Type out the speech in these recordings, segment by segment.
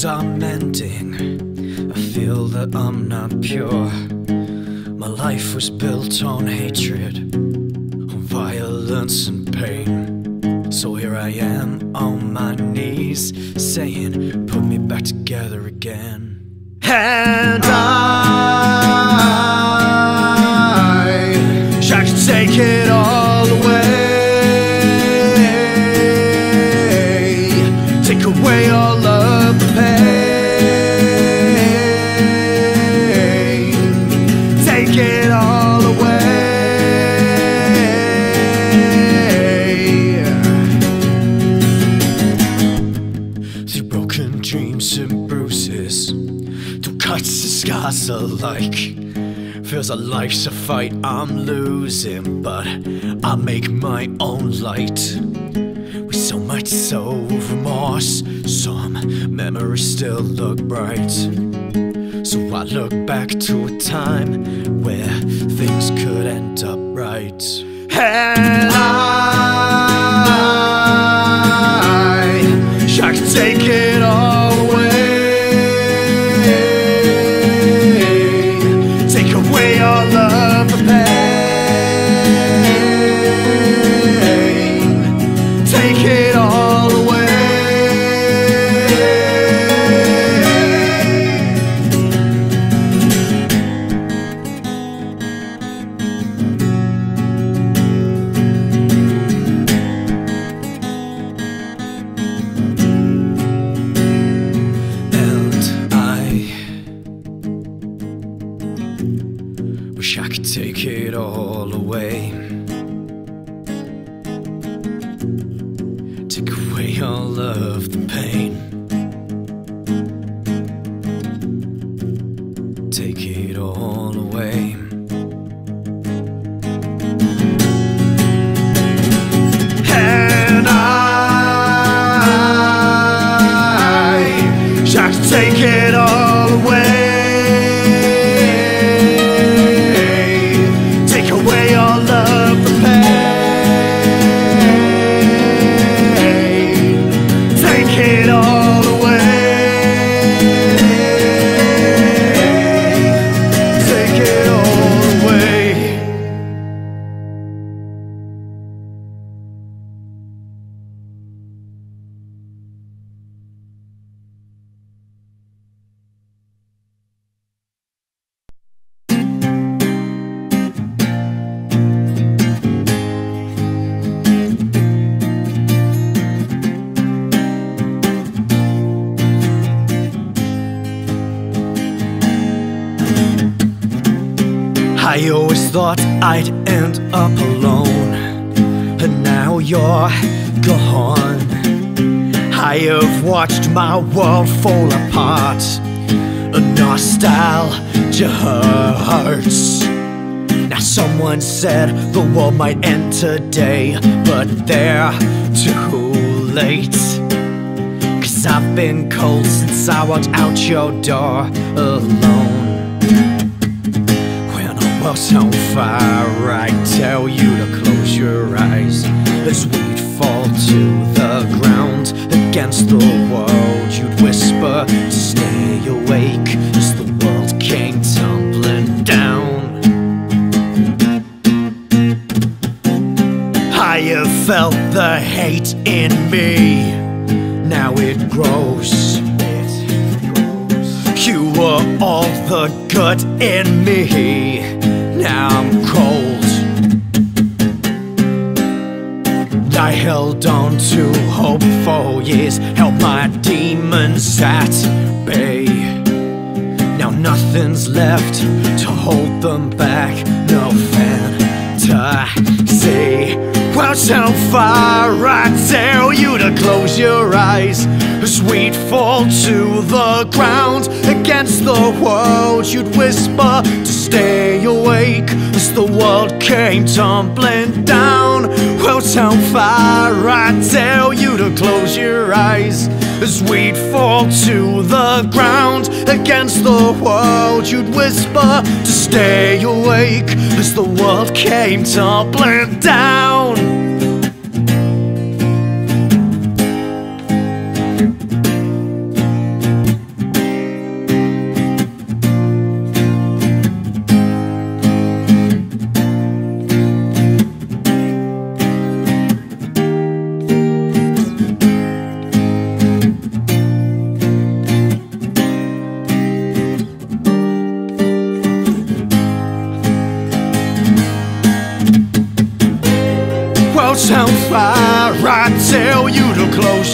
wounds are mending. I feel that I'm not pure. My life was built on hatred, on violence and pain. So here I am on my knees, saying, Put me back together again. And I, scars alike. Feels like a fight I'm losing, but I make my own light. With so much soul remorse, some memories still look bright. So I look back to a time where things could end up right. And I, take it all away. Take away all of the pain. Thought I'd end up alone, and now you're gone. I have watched my world fall apart. Nostalgia hurts. Now someone said the world might end today, but they're too late. Cause I've been cold since I walked out your door alone. World's on fire, I tell you to close your eyes as we'd fall to the ground against the world. You'd whisper to stay awake as the world came tumbling down. I have felt the hate in me. Now it grows. You were all the good in me. Now I'm cold. I held on to hope for years, held my demons at bay. Now nothing's left to hold them back. No fantasy. World's on fire. I tell you to close your eyes we'd fall to the ground against the world. You'd whisper to stay awake as the world came tumbling down. World's on fire. I tell you to close your eyes as we'd fall to the ground against the world. You'd whisper to stay awake as the world came tumbling down.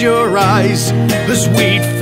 Your eyes. As we'd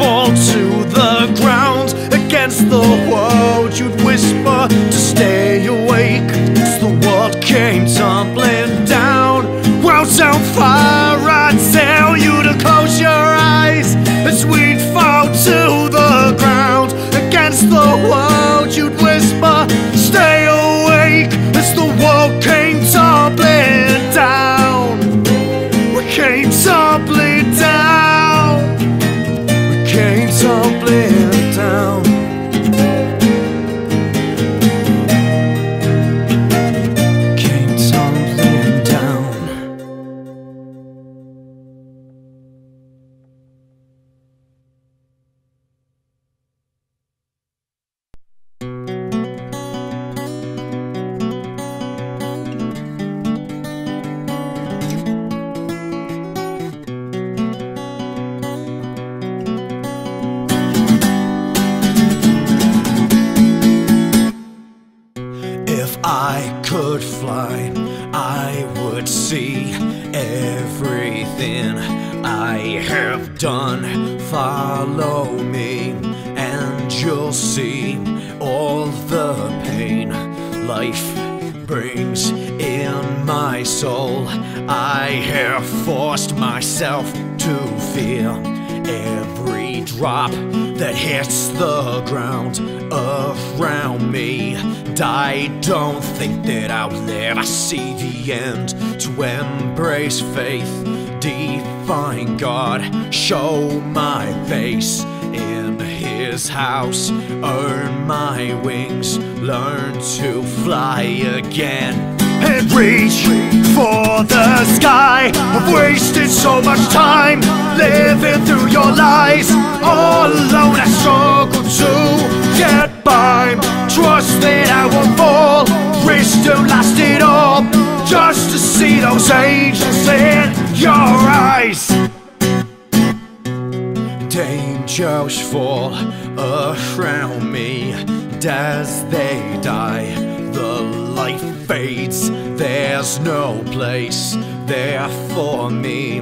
everything I have done. Follow me, and you'll see all the pain life brings in my soul. I have forced myself to feel every drop that hits the ground around me. I don't think that I'll ever see the end to embrace faith. Define God, show my face in His house, earn my wings, learn to fly again. And reach for the sky. I've wasted so much time living through your lies. All alone, I struggle to get by. Trust that I won't fall. Risk to last it all. Just to see those angels in your eyes. Dangers fall around me as they die. The light fades, there's no place there for me.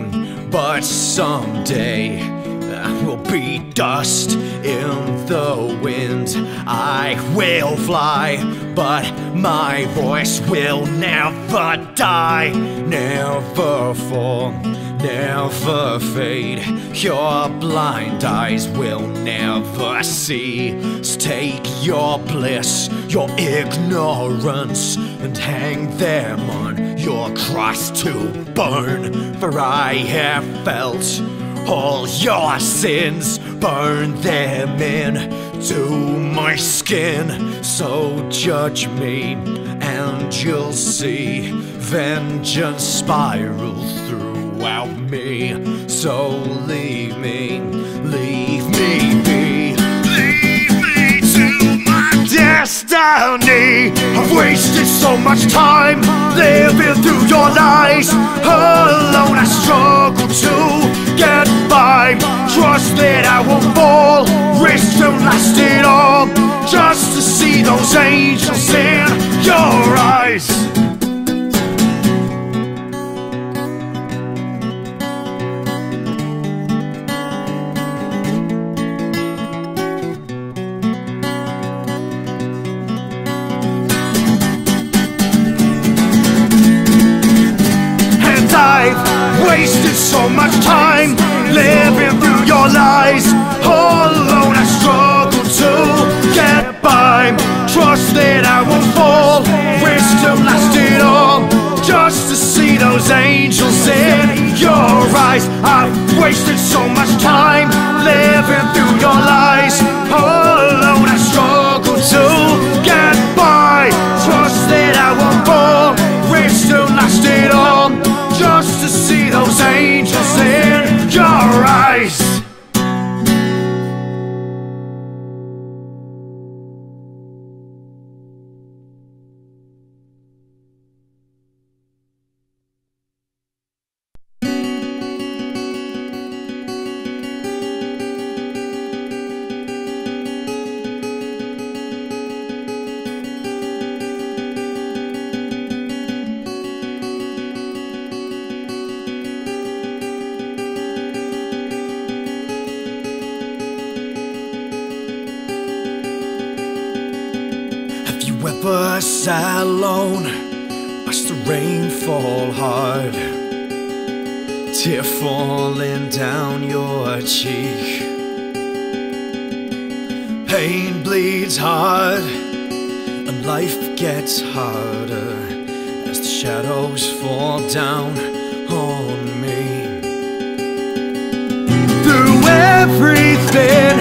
But someday I will be dust in the wind. I will fly, but my voice will never die, never fall never fade. Your blind eyes will never see. Take your bliss, your ignorance, and hang them on your cross to burn. For I have felt all your sins, burn them in to my skin. So judge me, and you'll see vengeance spiral throughout me. So leave me, leave me be. Leave me to my destiny. I've wasted so much time living through your lies. Alone, I struggle to get by. Trust that I won't fall. Risk to last it all. Just to see those angels in your eyes. Wasted so much time living through your lies. All alone, I struggle to get by. Trust that I won't fall. Risk to last it all. Just to see those angels in your eyes. I've wasted so much time living through sat alone, watched the rain fall hard, tear falling down your cheek. Pain bleeds hard, and life gets harder as the shadows fall down on me. Through everything,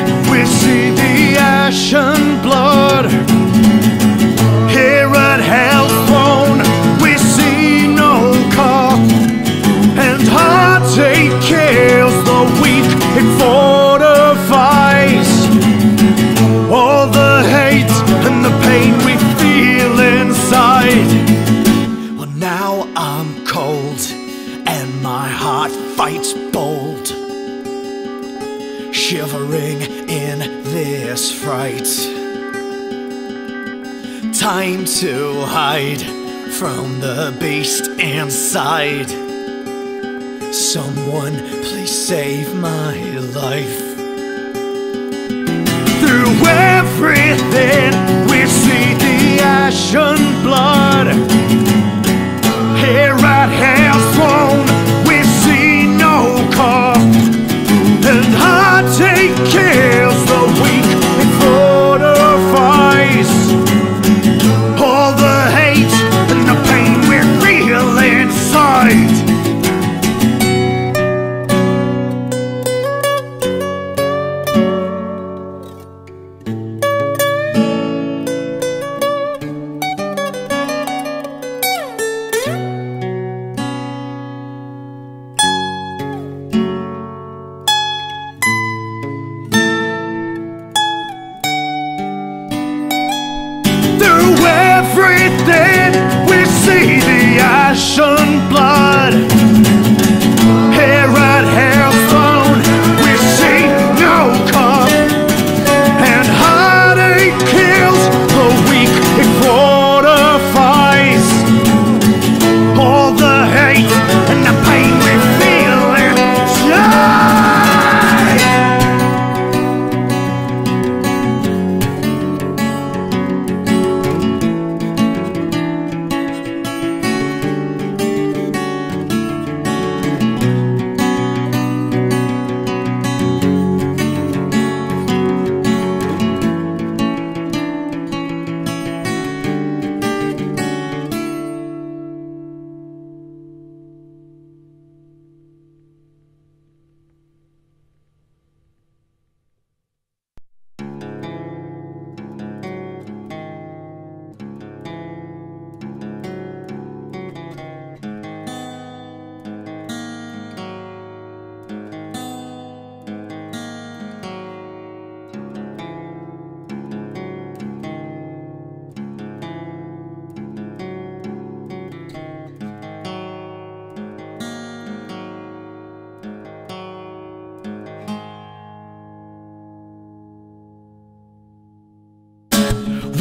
Time to hide from the beast inside. Someone, please save my life. Through everything, we see the ashen blood. Here at Hell's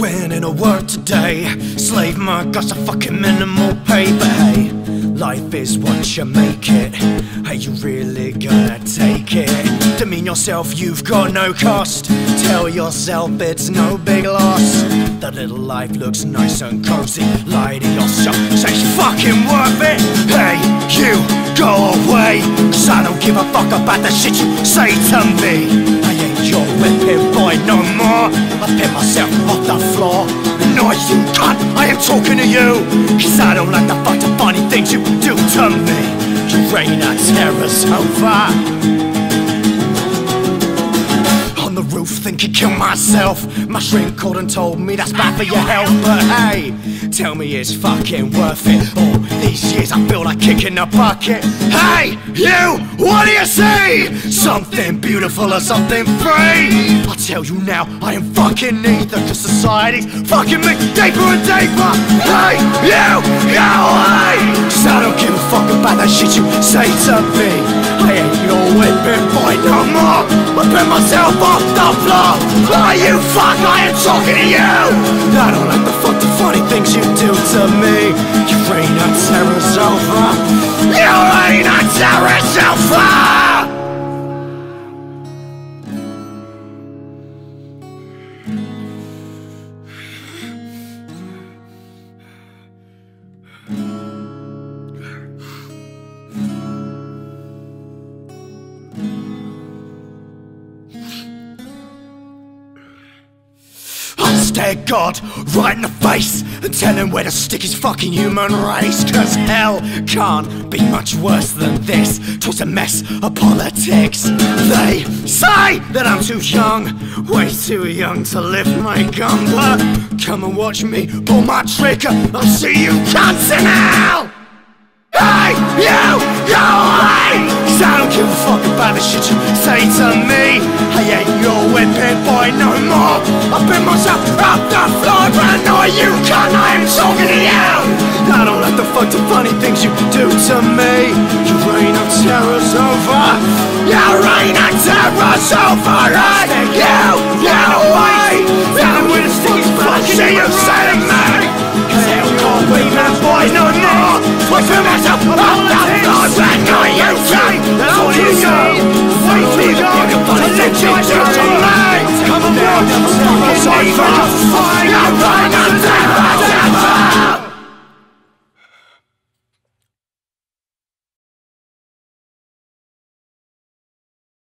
When in a world today, slave mark got a fucking minimal pay, but hey, life is what you make it. Are you really gonna take it? Demean yourself, you've got no cost. Tell yourself it's no big loss. That little life looks nice and cozy. Lie to yourself, say it's fucking worth it. Hey, you, go away. Cause I don't give a fuck about the shit you say to me. I ain't your whipping boy no more. I've pick myself off the floor. No, you cunt, I am talking to you. Cause I don't like the fucking funny things you do to me. You rain a terror so far. On the roof, think you kill myself. My shrink called and told me that's bad for your health. But hey, tell me it's fucking worth it. All these years I feel like kicking the bucket. Hey, you, what do you see? Something beautiful or something free? I tell you now, I am fucking neither. Cause society's fucking me deeper and deeper. Hey, you, go away. Cause I don't give a fuck about that shit you say to me. I ain't your whipping boy no more. I put myself off the floor. Oh, you fuck, I am talking to you. I don't like the fuck the funny things you do to me. You reign a terror's over. You reign a terror's over. God right in the face and tell him where to stick his fucking human race. Cause hell can't be much worse than this. Twice a mess of politics. They say that I'm too young, way too young to lift my gun. But come and watch me pull my trigger. I'll see you cunts in hell! Hey, you, go away! Cause I don't give a fuck about the shit you say to me. I ain't your whipping boy no more. I've been myself off the floor, I know you can't. I am talking to you. I don't like the fuck the funny things you do to me. Your reign of terror's over. Your reign of terror's over. Right? You, you away. Down with the sticky fucking you say to me. Cause hell can't be my boy no more. Myself off the floor, outside and out you go. Wait till you go. And let your eyes on mine. Come on, walk. Fucking leave us. Find out why I'm never, never.